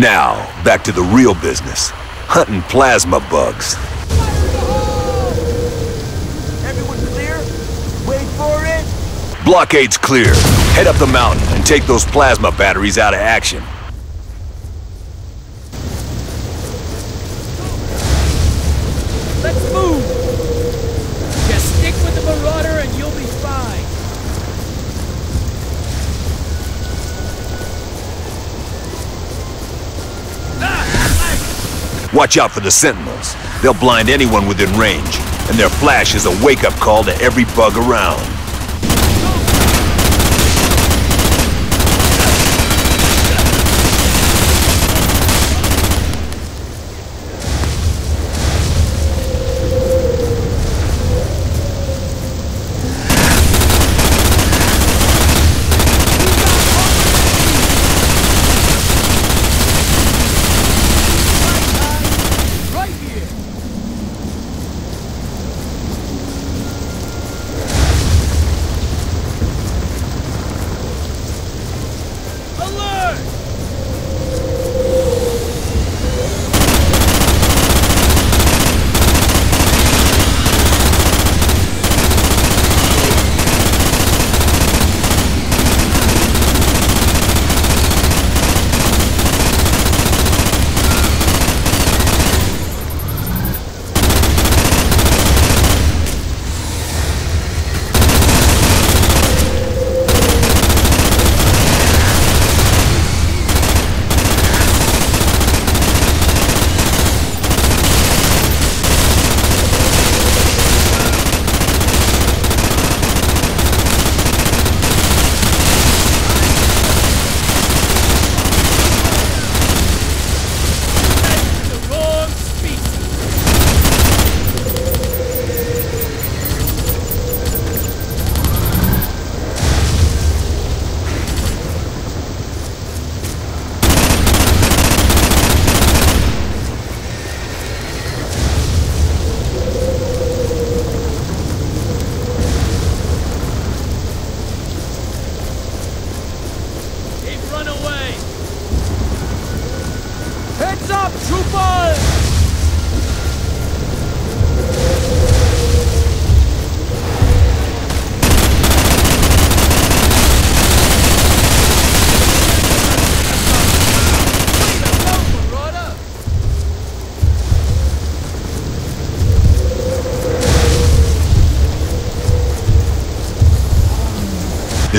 Now, back to the real business. Hunting plasma bugs. Everyone clear? Wait for it. Blockade's clear. Head up the mountain and take those plasma batteries out of action. Watch out for the Sentinels. They'll blind anyone within range, and their flash is a wake-up call to every bug around.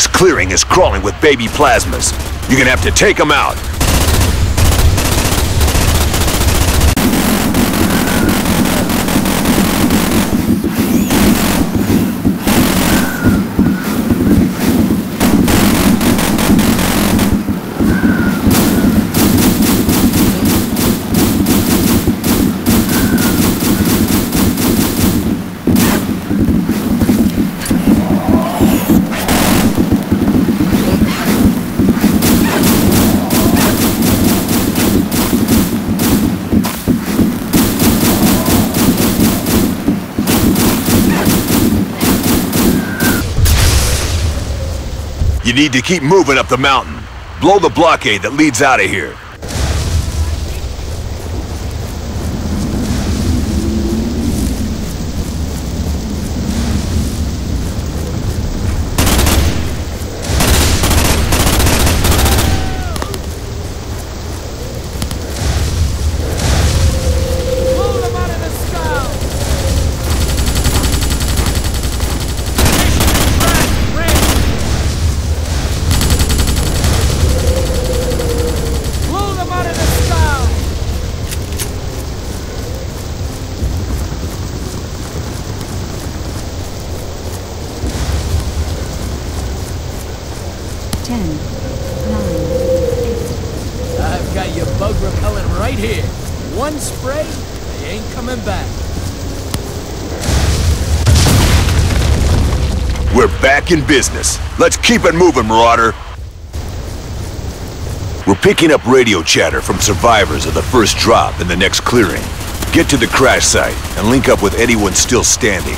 This clearing is crawling with baby plasmas. You're gonna have to take them out. You need to keep moving up the mountain. Blow the blockade that leads out of here. In business. Let's keep it moving, Marauder. We're picking up radio chatter from survivors of the first drop in the next clearing. Get to the crash site and link up with anyone still standing.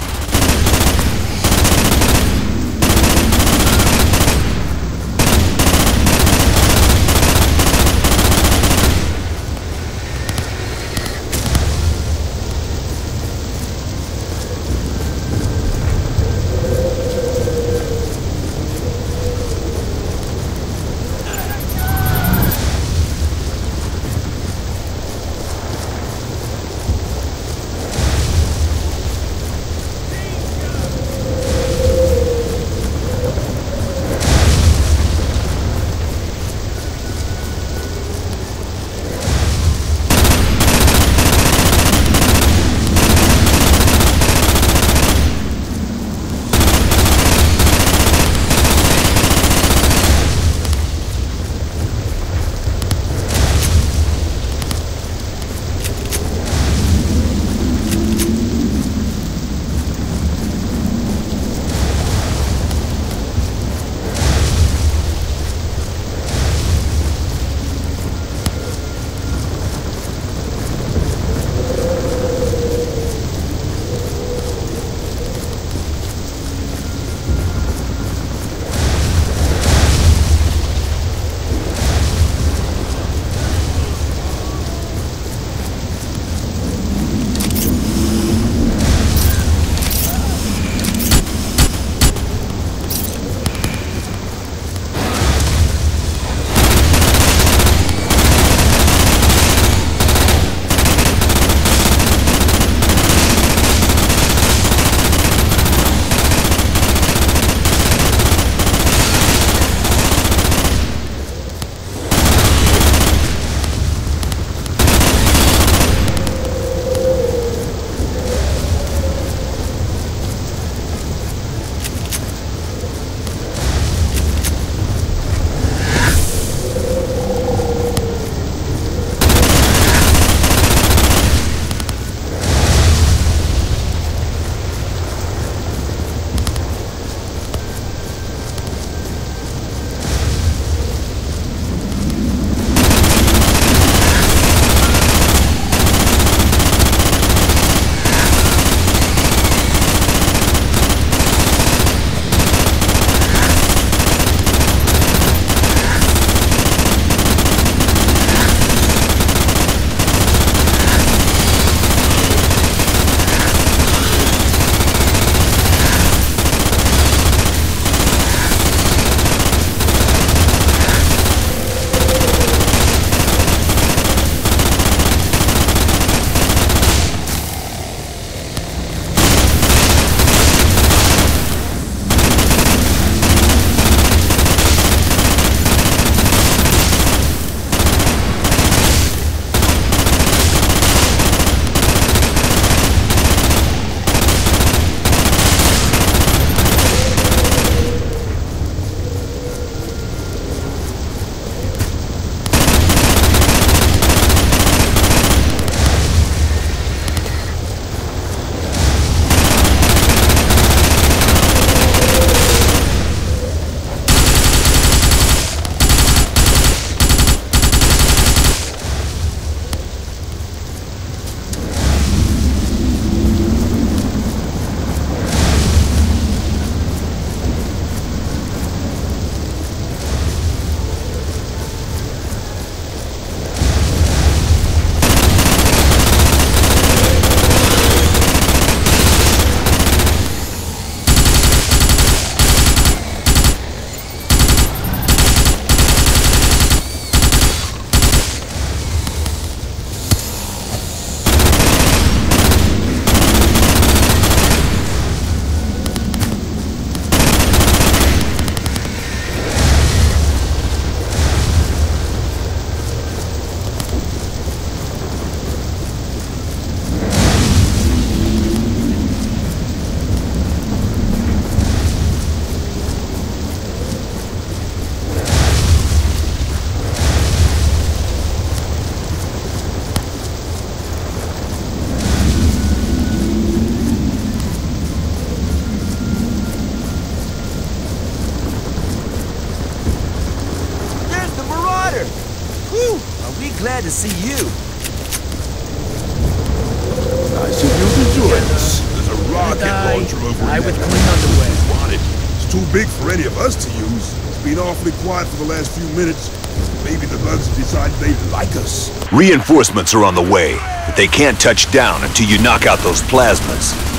Reinforcements are on the way, but they can't touch down until you knock out those plasmas.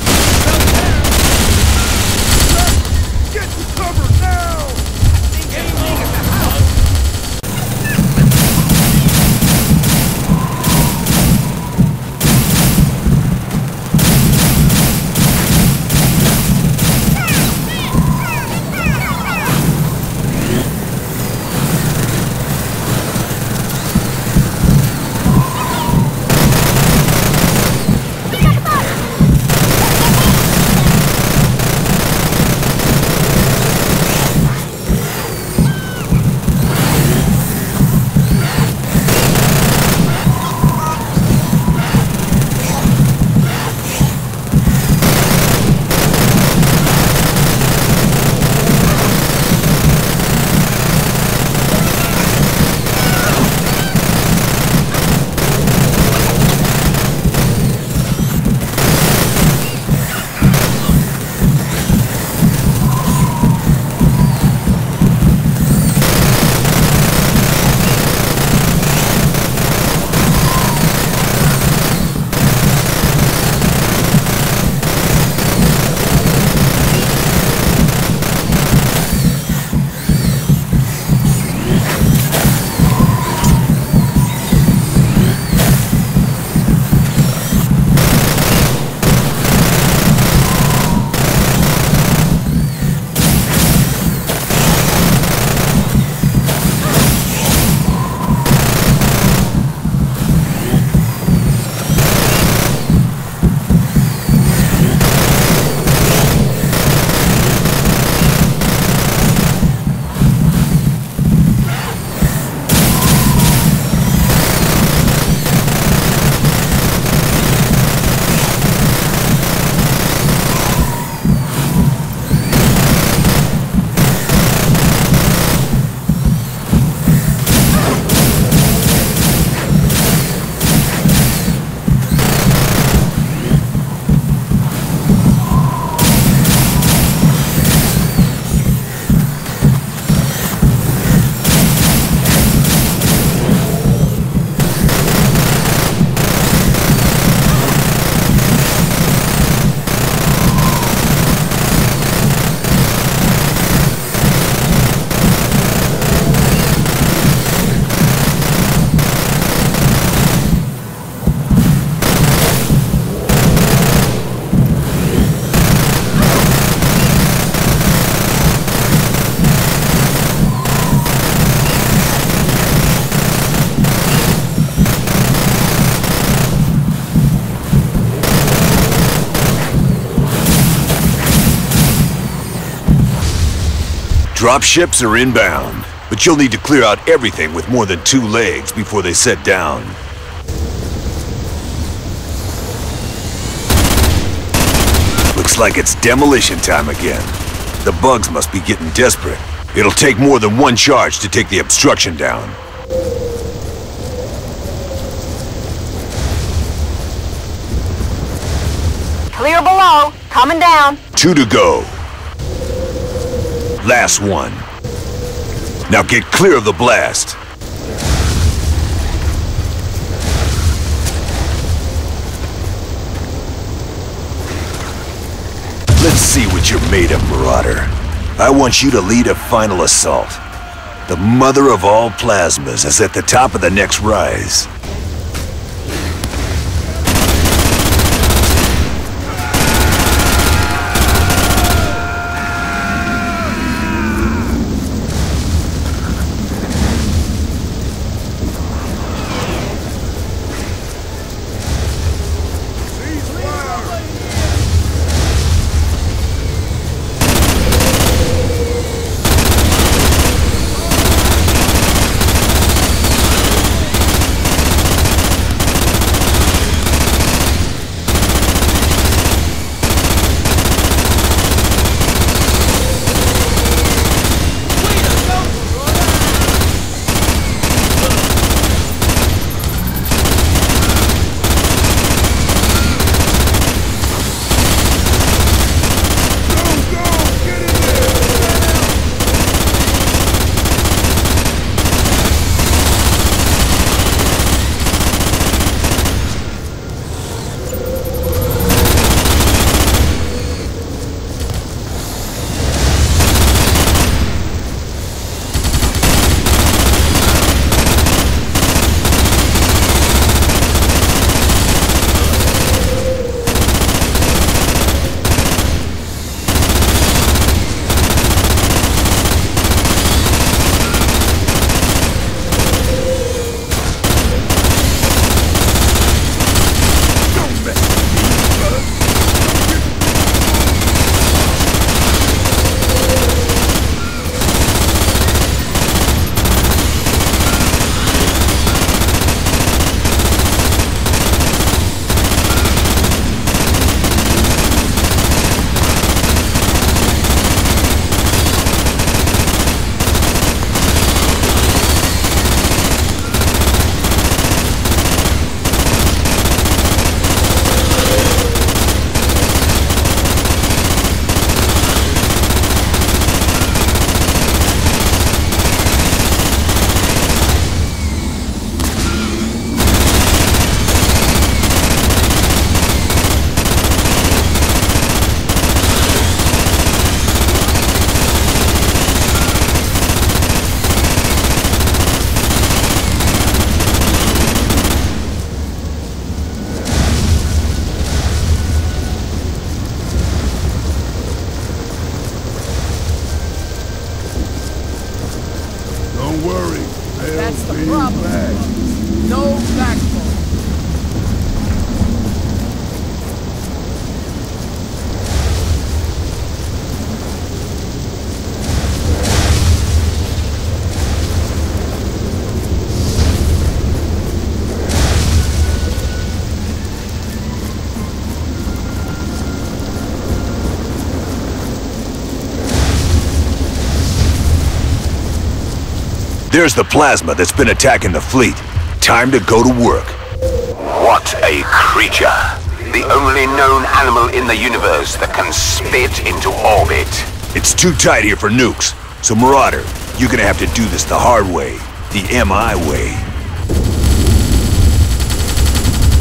Dropships are inbound, but you'll need to clear out everything with more than two legs before they set down. Looks like it's demolition time again. The bugs must be getting desperate. It'll take more than one charge to take the obstruction down. Clear below. Coming down. Two to go. Last one. Now get clear of the blast. Let's see what you're made of, Marauder. I want you to lead a final assault. The mother of all plasmas is at the top of the next rise. There's the plasma that's been attacking the fleet. Time to go to work. What a creature. The only known animal in the universe that can spit into orbit. It's too tight here for nukes. So Marauder, you're gonna have to do this the hard way. The MI way.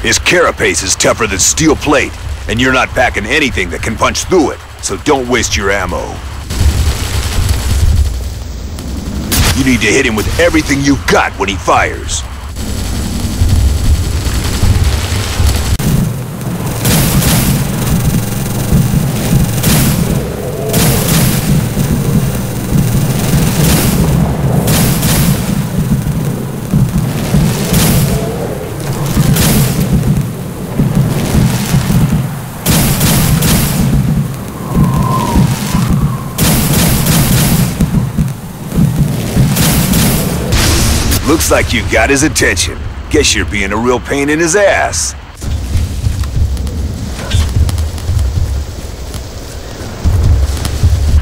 His carapace is tougher than steel plate, and you're not packing anything that can punch through it, so don't waste your ammo. You need to hit him with everything you've got when he fires. Looks like you got his attention. Guess you're being a real pain in his ass.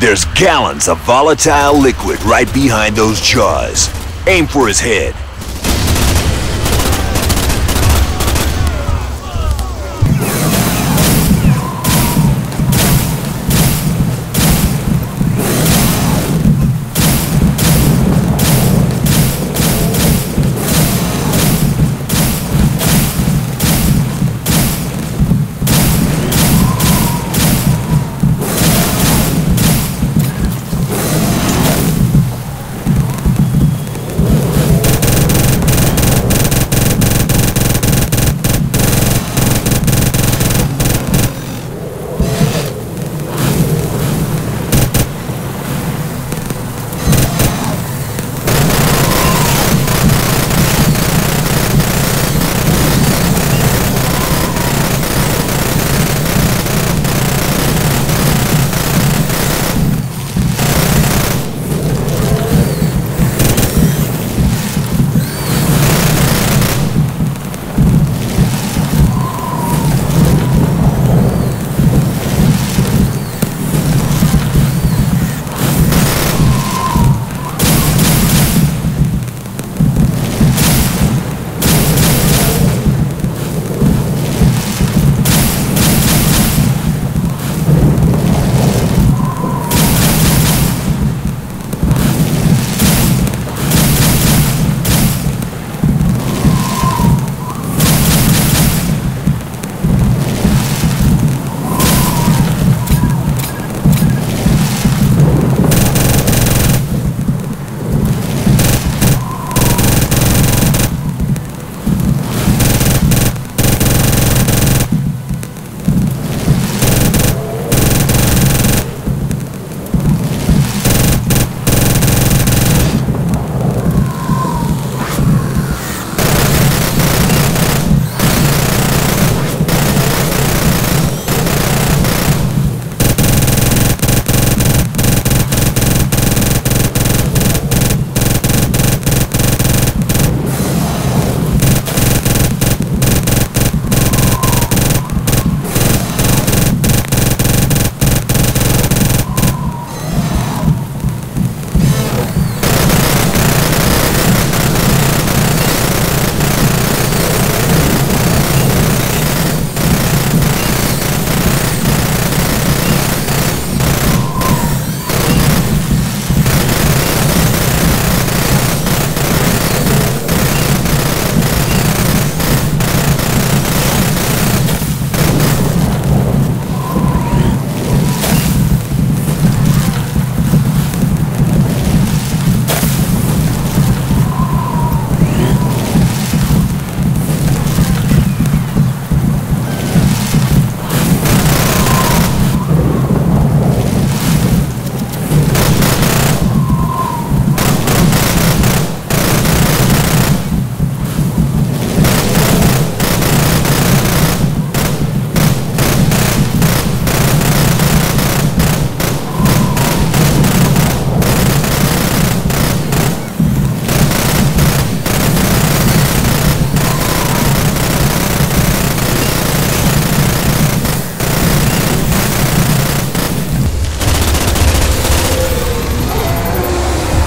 There's gallons of volatile liquid right behind those jaws. Aim for his head.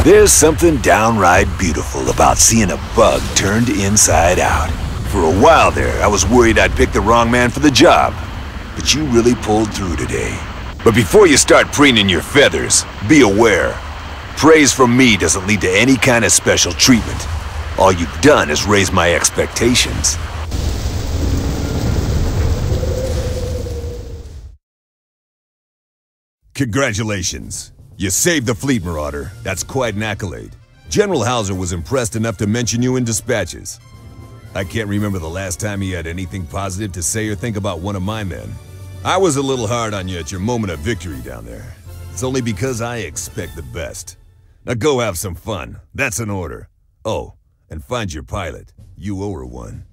There's something downright beautiful about seeing a bug turned inside out. For a while there, I was worried I'd picked the wrong man for the job. But you really pulled through today. But before you start preening your feathers, be aware. Praise from me doesn't lead to any kind of special treatment. All you've done is raise my expectations. Congratulations. You saved the fleet, Marauder. That's quite an accolade. General Hauser was impressed enough to mention you in dispatches. I can't remember the last time he had anything positive to say or think about one of my men. I was a little hard on you at your moment of victory down there. It's only because I expect the best. Now go have some fun. That's an order. Oh, and find your pilot. You owe her one.